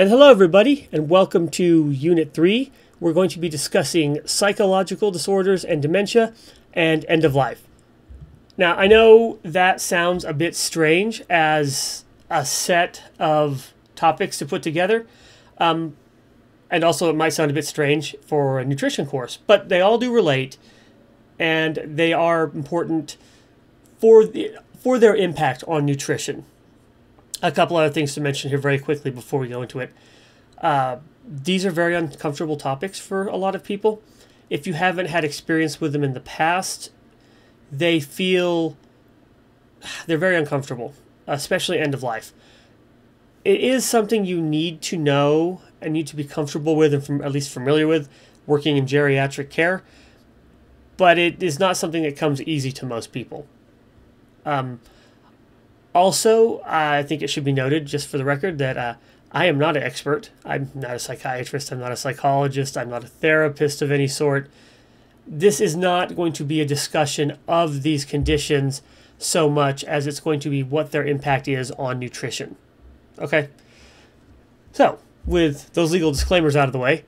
And hello, everybody, and welcome to Unit 3. We're going to be discussing psychological disorders and dementia and end of life. Now, I know that sounds a bit strange as a set of topics to put together, um, and also it might sound a bit strange for a nutrition course, but they all do relate, and they are important for, the, for their impact on nutrition a couple other things to mention here very quickly before we go into it. Uh, these are very uncomfortable topics for a lot of people. If you haven't had experience with them in the past, they feel they're very uncomfortable, especially end of life. It is something you need to know and need to be comfortable with and from, at least familiar with working in geriatric care, but it is not something that comes easy to most people. Um, also, I think it should be noted, just for the record, that uh, I am not an expert. I'm not a psychiatrist. I'm not a psychologist. I'm not a therapist of any sort. This is not going to be a discussion of these conditions so much as it's going to be what their impact is on nutrition. Okay? So, with those legal disclaimers out of the way,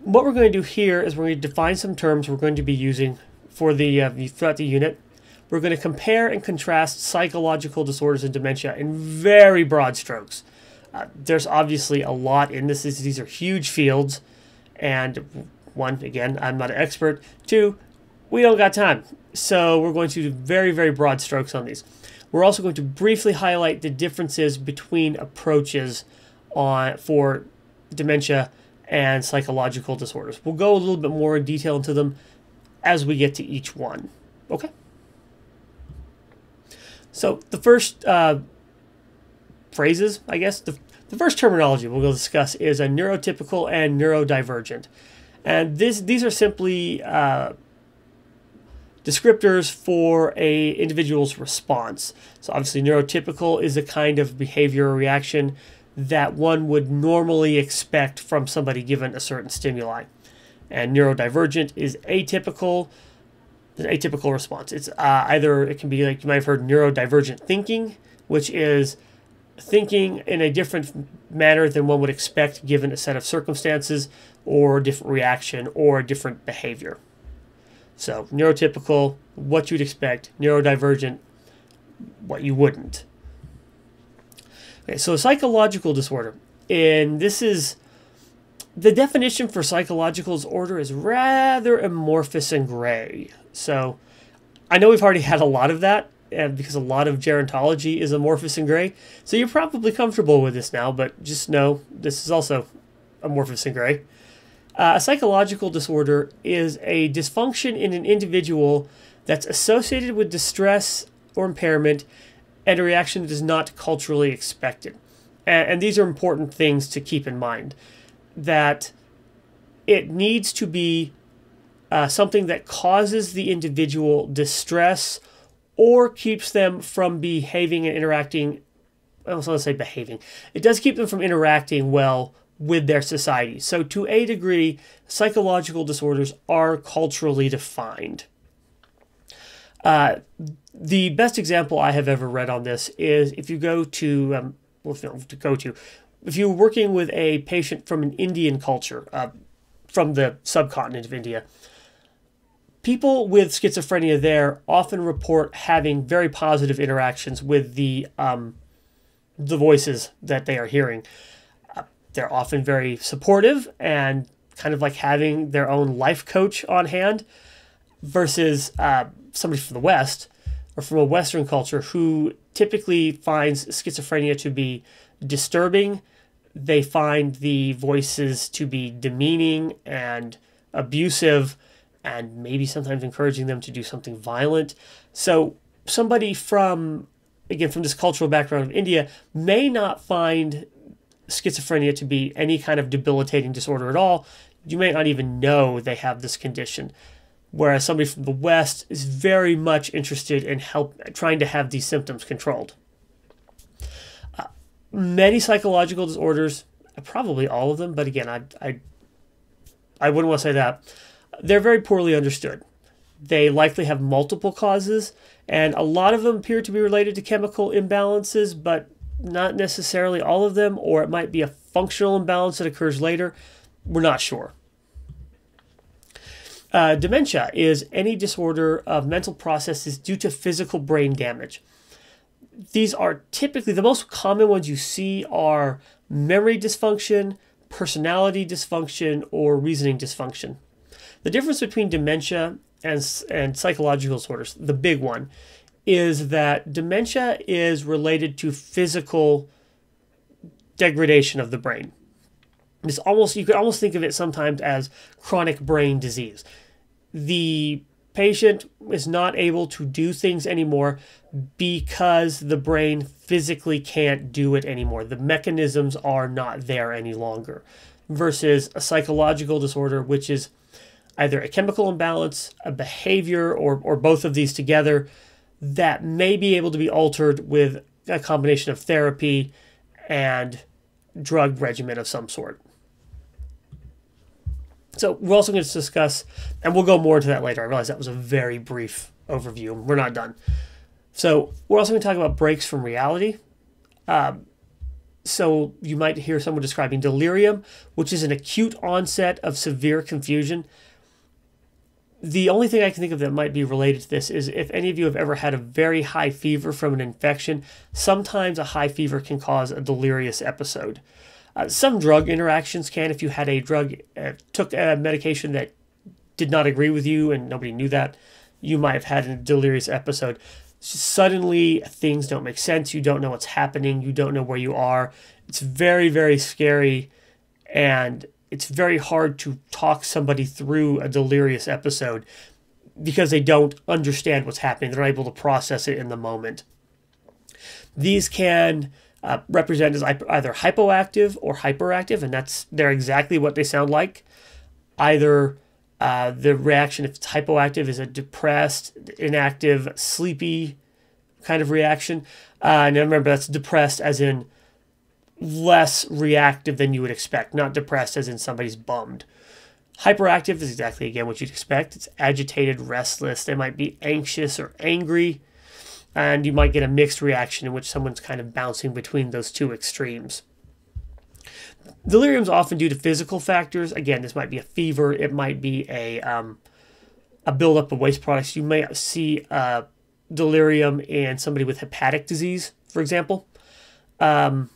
what we're going to do here is we're going to define some terms we're going to be using for the uh, throughout the unit we're going to compare and contrast psychological disorders and dementia in very broad strokes. Uh, there's obviously a lot in this. These are huge fields. And one, again, I'm not an expert. Two, we don't got time. So we're going to do very, very broad strokes on these. We're also going to briefly highlight the differences between approaches on for dementia and psychological disorders. We'll go a little bit more in detail into them as we get to each one. Okay? So the first uh, phrases, I guess, the, the first terminology we'll discuss is a neurotypical and neurodivergent. And this, these are simply uh, descriptors for a individual's response. So obviously neurotypical is a kind of behavior or reaction that one would normally expect from somebody given a certain stimuli. And neurodivergent is atypical, an atypical response. It's uh, either it can be like you might have heard neurodivergent thinking, which is thinking in a different manner than one would expect given a set of circumstances or a different reaction or a different behavior. So neurotypical, what you'd expect, neurodivergent, what you wouldn't. Okay, so psychological disorder, and this is the definition for psychological disorder is rather amorphous and gray. So I know we've already had a lot of that and because a lot of gerontology is amorphous and gray. So you're probably comfortable with this now, but just know this is also amorphous and gray. Uh, a psychological disorder is a dysfunction in an individual that's associated with distress or impairment and a reaction that is not culturally expected. And, and these are important things to keep in mind that it needs to be uh, something that causes the individual distress or keeps them from behaving and interacting. I was going to say behaving. It does keep them from interacting well with their society. So, to a degree, psychological disorders are culturally defined. Uh, the best example I have ever read on this is if you go to, um, well, to go to, if you're working with a patient from an Indian culture, uh, from the subcontinent of India, people with schizophrenia there often report having very positive interactions with the um, the voices that they are hearing. Uh, they're often very supportive and kind of like having their own life coach on hand, versus uh, somebody from the West or from a Western culture who typically finds schizophrenia to be disturbing. They find the voices to be demeaning and abusive and maybe sometimes encouraging them to do something violent. So, somebody from, again, from this cultural background of India may not find schizophrenia to be any kind of debilitating disorder at all. You may not even know they have this condition. Whereas somebody from the West is very much interested in help trying to have these symptoms controlled. Uh, many psychological disorders, probably all of them, but again, I, I, I wouldn't want to say that they're very poorly understood. They likely have multiple causes, and a lot of them appear to be related to chemical imbalances, but not necessarily all of them, or it might be a functional imbalance that occurs later, we're not sure. Uh, dementia is any disorder of mental processes due to physical brain damage. These are typically the most common ones you see are memory dysfunction, personality dysfunction, or reasoning dysfunction. The difference between dementia and, and psychological disorders, the big one, is that dementia is related to physical degradation of the brain. It's almost you could almost think of it sometimes as chronic brain disease. The patient is not able to do things anymore because the brain physically can't do it anymore. The mechanisms are not there any longer. Versus a psychological disorder, which is either a chemical imbalance, a behavior, or, or both of these together that may be able to be altered with a combination of therapy and drug regimen of some sort. So we're also going to discuss, and we'll go more into that later. I realize that was a very brief overview. We're not done. So we're also going to talk about breaks from reality. Um, so you might hear someone describing delirium, which is an acute onset of severe confusion the only thing I can think of that might be related to this is if any of you have ever had a very high fever from an infection, sometimes a high fever can cause a delirious episode. Uh, some drug interactions can. If you had a drug, uh, took a medication that did not agree with you and nobody knew that, you might have had a delirious episode. Suddenly, things don't make sense. You don't know what's happening. You don't know where you are. It's very, very scary. And it's very hard to talk somebody through a delirious episode because they don't understand what's happening. They're not able to process it in the moment. These can uh, represent as either hypoactive or hyperactive, and that's they're exactly what they sound like. Either uh, the reaction, if it's hypoactive, is a depressed, inactive, sleepy kind of reaction. Uh, and remember, that's depressed as in less reactive than you would expect, not depressed as in somebody's bummed. Hyperactive is exactly again what you'd expect. It's agitated, restless. They might be anxious or angry, and you might get a mixed reaction in which someone's kind of bouncing between those two extremes. Delirium is often due to physical factors. Again, this might be a fever. It might be a um, a buildup of waste products. You may see uh, delirium in somebody with hepatic disease, for example. Um,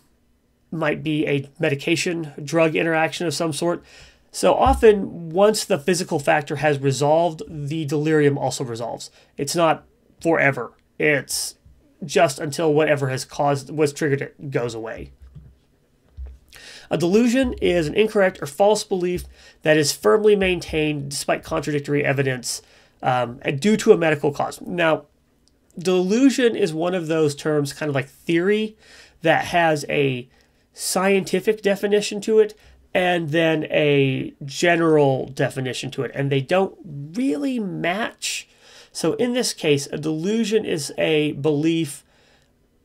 might be a medication drug interaction of some sort. So often, once the physical factor has resolved, the delirium also resolves. It's not forever. It's just until whatever has caused what's triggered it goes away. A delusion is an incorrect or false belief that is firmly maintained despite contradictory evidence um, due to a medical cause. Now, delusion is one of those terms, kind of like theory, that has a scientific definition to it and then a general definition to it, and they don't really match. So, in this case, a delusion is a belief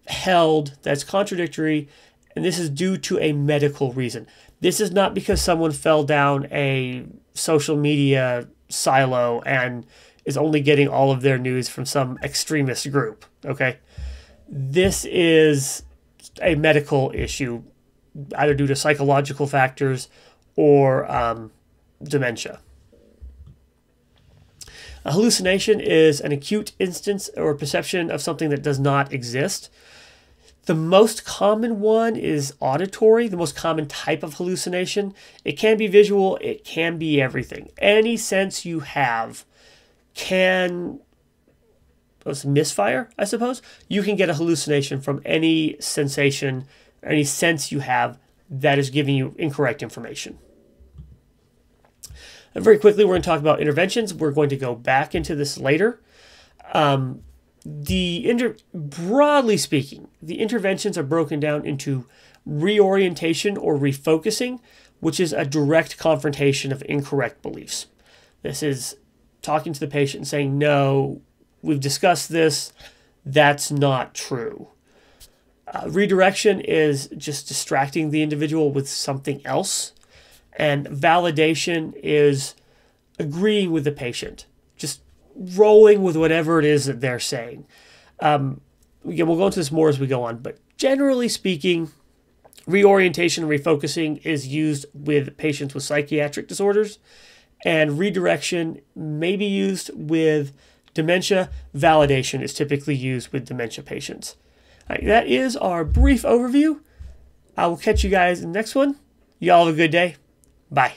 held that's contradictory, and this is due to a medical reason. This is not because someone fell down a social media silo and is only getting all of their news from some extremist group, okay? This is a medical issue either due to psychological factors or um, dementia. A hallucination is an acute instance or perception of something that does not exist. The most common one is auditory, the most common type of hallucination. It can be visual, it can be everything. Any sense you have can misfire, I suppose. You can get a hallucination from any sensation any sense you have that is giving you incorrect information. And very quickly, we're going to talk about interventions. We're going to go back into this later. Um, the broadly speaking, the interventions are broken down into reorientation or refocusing, which is a direct confrontation of incorrect beliefs. This is talking to the patient and saying, "No, we've discussed this. That's not true." Uh, redirection is just distracting the individual with something else. And validation is agreeing with the patient, just rolling with whatever it is that they're saying. Um, again, we'll go into this more as we go on, but generally speaking, Reorientation and refocusing is used with patients with psychiatric disorders, and redirection may be used with dementia. Validation is typically used with dementia patients. Right, that is our brief overview. I will catch you guys in the next one. Y'all have a good day. Bye.